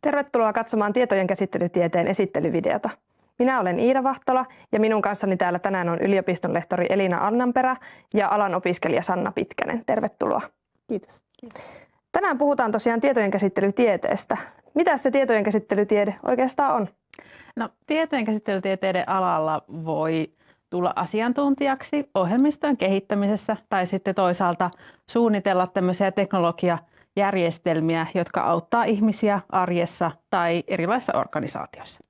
Tervetuloa katsomaan tietojen käsittelytieteen esittelyvideota. Minä olen Iida Vahtola ja minun kanssani täällä tänään on yliopiston lehtori Elina Annanperä ja alan opiskelija Sanna Pitkänen. Tervetuloa. Kiitos. Kiitos. Tänään puhutaan tosiaan tietojen käsittelytieteestä. Mitä se tietojen käsittelytiede oikeastaan on? No, tietojen käsittelytieteiden alalla voi tulla asiantuntijaksi ohjelmistojen kehittämisessä tai sitten toisaalta suunnitella tämmöisiä teknologiajärjestelmiä, jotka auttaa ihmisiä arjessa tai erilaisissa organisaatioissa.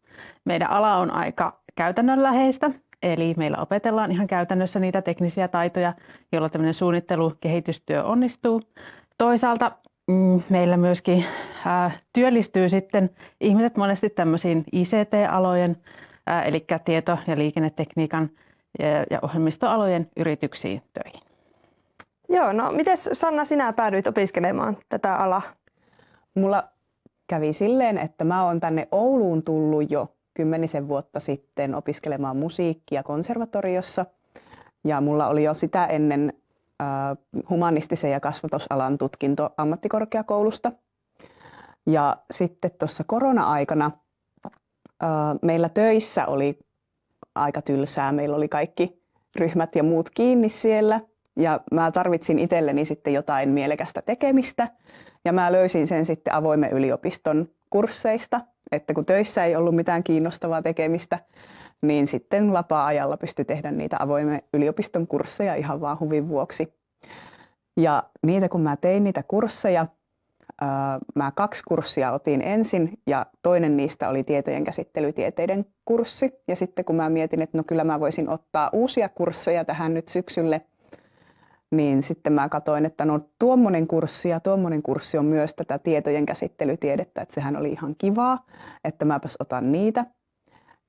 Meidän ala on aika käytännönläheistä, eli meillä opetellaan ihan käytännössä niitä teknisiä taitoja, joilla tämmöinen suunnittelu, kehitystyö onnistuu. Toisaalta mm, meillä myöskin työllistyy sitten ihmiset monesti tämmöisiin ICT-alojen, eli tieto- ja liikennetekniikan ja ohjelmistoalojen yrityksiin töihin. Joo, no miten Sanna sinä päädyit opiskelemaan tätä alaa? Mulla kävi silleen, että mä oon tänne Ouluun tullut jo kymmenisen vuotta sitten opiskelemaan musiikkia konservatoriossa. Ja mulla oli jo sitä ennen äh, humanistisen ja kasvatusalan tutkinto ammattikorkeakoulusta. Ja sitten tuossa korona-aikana äh, meillä töissä oli aika tylsää. Meillä oli kaikki ryhmät ja muut kiinni siellä. Ja mä tarvitsin itselleni sitten jotain mielekästä tekemistä. Ja mä löysin sen sitten avoimen yliopiston kursseista, että kun töissä ei ollut mitään kiinnostavaa tekemistä, niin sitten vapaa-ajalla pystyi tehdä niitä avoimen yliopiston kursseja ihan vaan huvin vuoksi. Ja niitä kun mä tein niitä kursseja, mä kaksi kurssia otin ensin ja toinen niistä oli tietojen käsittelytieteiden kurssi. Ja sitten kun mä mietin, että no kyllä mä voisin ottaa uusia kursseja tähän nyt syksylle, niin sitten mä katsoin, että no tuommoinen kurssi ja tuommoinen kurssi on myös tätä tietojen käsittelytiedettä, että sehän oli ihan kivaa, että mäpäs otan niitä.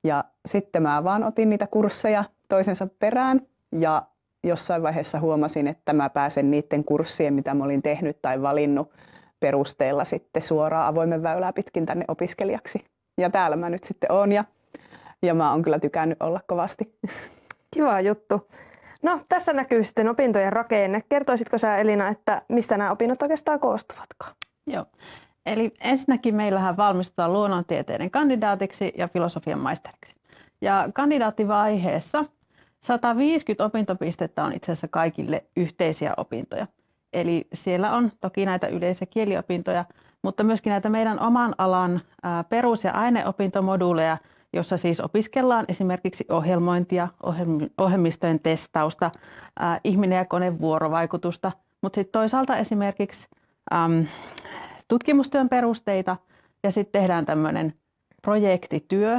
Ja sitten mä vaan otin niitä kursseja toisensa perään ja jossain vaiheessa huomasin, että mä pääsen niiden kurssien, mitä mä olin tehnyt tai valinnut perusteella sitten suoraan avoimen väylää pitkin tänne opiskelijaksi. Ja täällä mä nyt sitten oon ja, ja mä oon kyllä tykännyt olla kovasti. Kiva juttu. No, tässä näkyy sitten opintojen rakenne. Kertoisitko sä Elina, että mistä nämä opinnot oikeastaan koostuvatkaan? Joo. Eli ensinnäkin meillähän valmistutaan luonnontieteiden kandidaatiksi ja filosofian maisteriksi. Ja kandidaattivaiheessa 150 opintopistettä on itse asiassa kaikille yhteisiä opintoja. Eli siellä on toki näitä yleisiä kieliopintoja, mutta myöskin näitä meidän oman alan perus- ja aineopintomoduuleja – jossa siis opiskellaan esimerkiksi ohjelmointia, ohjelmistojen testausta, ihminen ja kone vuorovaikutusta, mutta sitten toisaalta esimerkiksi äm, tutkimustyön perusteita ja sitten tehdään tämmöinen projektityö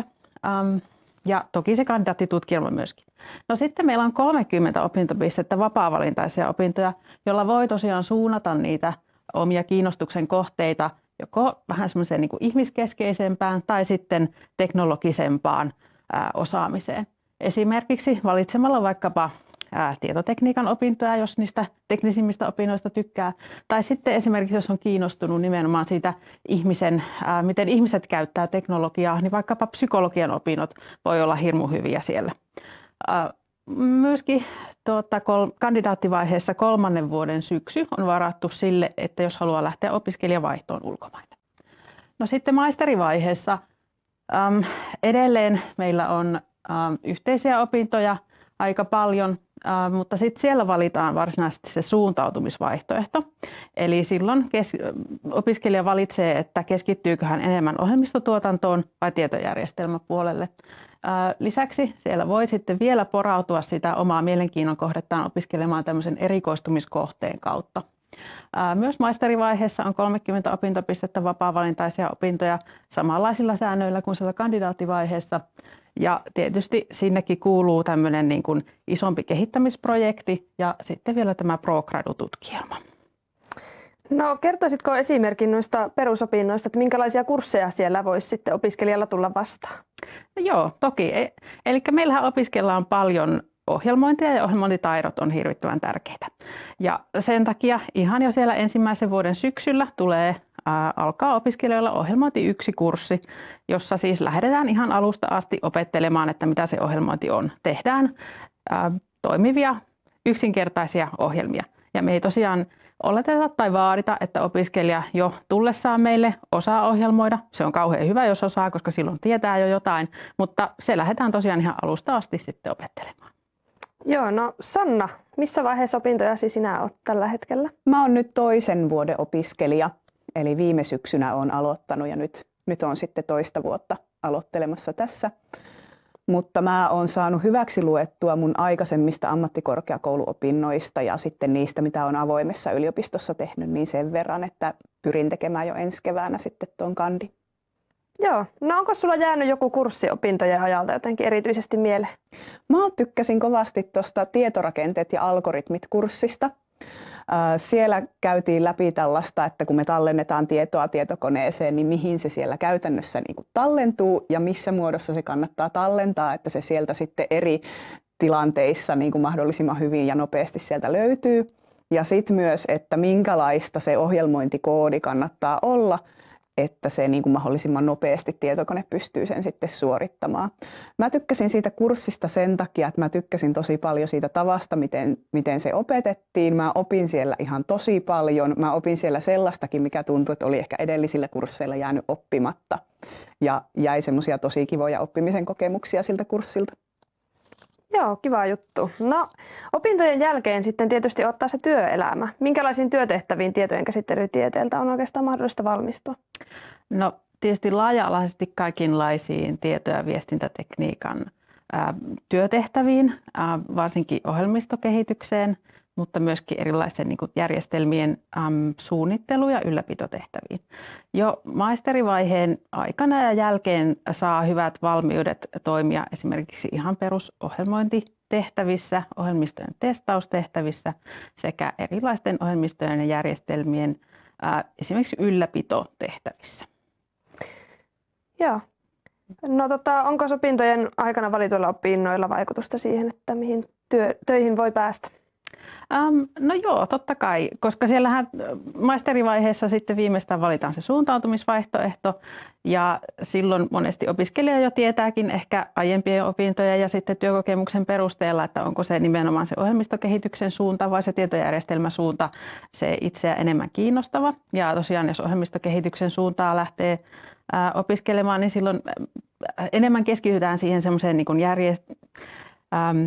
äm, ja toki se kandidaattitutkielma myöskin. No sitten meillä on 30 opintopistettä vapaa-valintaisia opintoja, joilla voi tosiaan suunnata niitä omia kiinnostuksen kohteita – joko vähän semmoiseen niin ihmiskeskeisempään tai sitten teknologisempaan ää, osaamiseen. Esimerkiksi valitsemalla vaikkapa ää, tietotekniikan opintoja, jos niistä teknisimmistä opinnoista tykkää, tai sitten esimerkiksi jos on kiinnostunut nimenomaan siitä ihmisen, ää, miten ihmiset käyttää teknologiaa, niin vaikkapa psykologian opinnot voi olla hirmu hyviä siellä. Ää, myöskin tuota, kol, kandidaattivaiheessa kolmannen vuoden syksy on varattu sille, että jos haluaa lähteä opiskelijavaihtoon ulkomaille. No sitten maisterivaiheessa äm, edelleen meillä on äm, yhteisiä opintoja aika paljon, äh, mutta sitten siellä valitaan varsinaisesti se suuntautumisvaihtoehto. Eli silloin kes- opiskelija valitsee, että keskittyykö hän enemmän ohjelmistotuotantoon vai tietojärjestelmäpuolelle. Lisäksi siellä voi sitten vielä porautua sitä omaa mielenkiinnon kohdettaan opiskelemaan tämmöisen erikoistumiskohteen kautta. Myös maisterivaiheessa on 30 opintopistettä vapaa-valintaisia opintoja samanlaisilla säännöillä kuin siellä kandidaattivaiheessa. Ja tietysti sinnekin kuuluu tämmöinen niin kuin isompi kehittämisprojekti ja sitten vielä tämä ProGradu-tutkielma. No kertoisitko esimerkin noista perusopinnoista, että minkälaisia kursseja siellä voisi sitten opiskelijalla tulla vastaan? No joo, toki. E, Eli meillähän opiskellaan paljon ohjelmointia ja ohjelmointitaidot on hirvittävän tärkeitä. Ja sen takia ihan jo siellä ensimmäisen vuoden syksyllä tulee ää, alkaa opiskelijoilla ohjelmointi yksi kurssi, jossa siis lähdetään ihan alusta asti opettelemaan, että mitä se ohjelmointi on. Tehdään ää, toimivia yksinkertaisia ohjelmia. Ja me ei tosiaan oleteta tai vaadita, että opiskelija jo tullessaan meille osaa ohjelmoida. Se on kauhean hyvä, jos osaa, koska silloin tietää jo jotain, mutta se lähdetään tosiaan ihan alusta asti sitten opettelemaan. Joo, no Sanna, missä vaiheessa opintojasi sinä olet tällä hetkellä? Mä oon nyt toisen vuoden opiskelija, eli viime syksynä olen aloittanut ja nyt, nyt on sitten toista vuotta aloittelemassa tässä. Mutta mä oon saanut hyväksi luettua mun aikaisemmista ammattikorkeakouluopinnoista ja sitten niistä, mitä on avoimessa yliopistossa tehnyt, niin sen verran, että pyrin tekemään jo ensi keväänä sitten tuon kandi. Joo, no onko sulla jäänyt joku kurssi opintojen ajalta jotenkin erityisesti mieleen? Mä tykkäsin kovasti tuosta tietorakenteet ja algoritmit kurssista. Siellä käytiin läpi tällaista, että kun me tallennetaan tietoa tietokoneeseen, niin mihin se siellä käytännössä niin kuin tallentuu ja missä muodossa se kannattaa tallentaa, että se sieltä sitten eri tilanteissa niin kuin mahdollisimman hyvin ja nopeasti sieltä löytyy. Ja sitten myös, että minkälaista se ohjelmointikoodi kannattaa olla, että se niin kuin mahdollisimman nopeasti tietokone pystyy sen sitten suorittamaan. Mä tykkäsin siitä kurssista sen takia, että mä tykkäsin tosi paljon siitä tavasta, miten, miten se opetettiin. Mä opin siellä ihan tosi paljon. Mä opin siellä sellaistakin, mikä tuntui, että oli ehkä edellisillä kursseilla jäänyt oppimatta. Ja jäi semmoisia tosi kivoja oppimisen kokemuksia siltä kurssilta. Joo, kiva juttu. No, opintojen jälkeen sitten tietysti ottaa se työelämä. Minkälaisiin työtehtäviin tietojen käsittelytieteeltä on oikeastaan mahdollista valmistua? No, tietysti laaja-alaisesti kaikenlaisiin tieto- ja viestintätekniikan työtehtäviin, varsinkin ohjelmistokehitykseen – mutta myöskin erilaisten niin kuin järjestelmien äm, suunnittelu- ja ylläpitotehtäviin. Jo maisterivaiheen aikana ja jälkeen saa hyvät valmiudet toimia esimerkiksi ihan perusohjelmointitehtävissä, ohjelmistojen testaustehtävissä sekä erilaisten ohjelmistojen ja järjestelmien ää, esimerkiksi ylläpitotehtävissä. Joo. No tota, onko opintojen aikana valituilla opinnoilla vaikutusta siihen, että mihin työ, töihin voi päästä? Um, no joo, totta kai, koska siellähän maisterivaiheessa sitten viimeistään valitaan se suuntautumisvaihtoehto ja silloin monesti opiskelija jo tietääkin ehkä aiempien opintojen ja sitten työkokemuksen perusteella, että onko se nimenomaan se ohjelmistokehityksen suunta vai se tietojärjestelmäsuunta se itseä enemmän kiinnostava. Ja tosiaan jos ohjelmistokehityksen suuntaa lähtee ää, opiskelemaan, niin silloin enemmän keskitytään siihen semmoiseen niin järjest, ähm,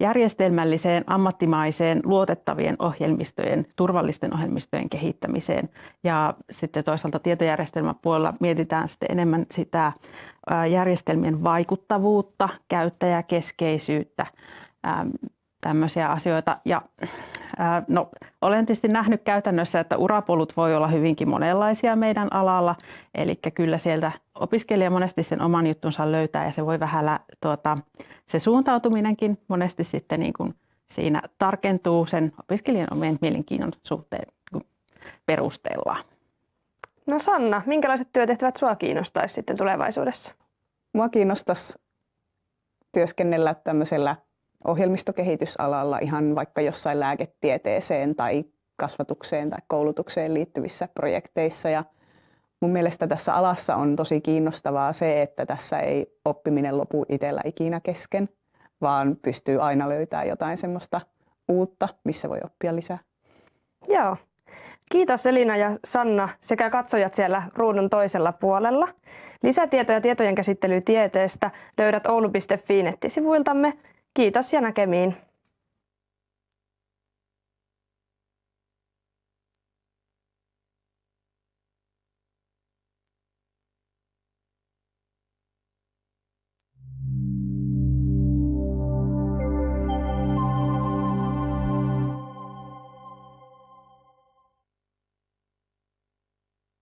järjestelmälliseen, ammattimaiseen, luotettavien ohjelmistojen, turvallisten ohjelmistojen kehittämiseen. Ja sitten toisaalta tietojärjestelmän puolella mietitään sitten enemmän sitä järjestelmien vaikuttavuutta, käyttäjäkeskeisyyttä, tämmöisiä asioita. Ja no, olen tietysti nähnyt käytännössä, että urapolut voi olla hyvinkin monenlaisia meidän alalla. Eli kyllä sieltä opiskelija monesti sen oman juttunsa löytää ja se voi vähän tuota, se suuntautuminenkin monesti sitten niin kuin siinä tarkentuu sen opiskelijan omien mielenkiinnon suhteen niin perusteella. No Sanna, minkälaiset työtehtävät sinua kiinnostaisi sitten tulevaisuudessa? Mua kiinnostaisi työskennellä tämmöisellä ohjelmistokehitysalalla ihan vaikka jossain lääketieteeseen tai kasvatukseen tai koulutukseen liittyvissä projekteissa. Ja mun mielestä tässä alassa on tosi kiinnostavaa se, että tässä ei oppiminen lopu itsellä ikinä kesken, vaan pystyy aina löytämään jotain semmoista uutta, missä voi oppia lisää. Joo. Kiitos Elina ja Sanna sekä katsojat siellä ruudun toisella puolella. Lisätietoja tietojen käsittelytieteestä löydät oulu.fi nettisivuiltamme Kiitos ja näkemiin.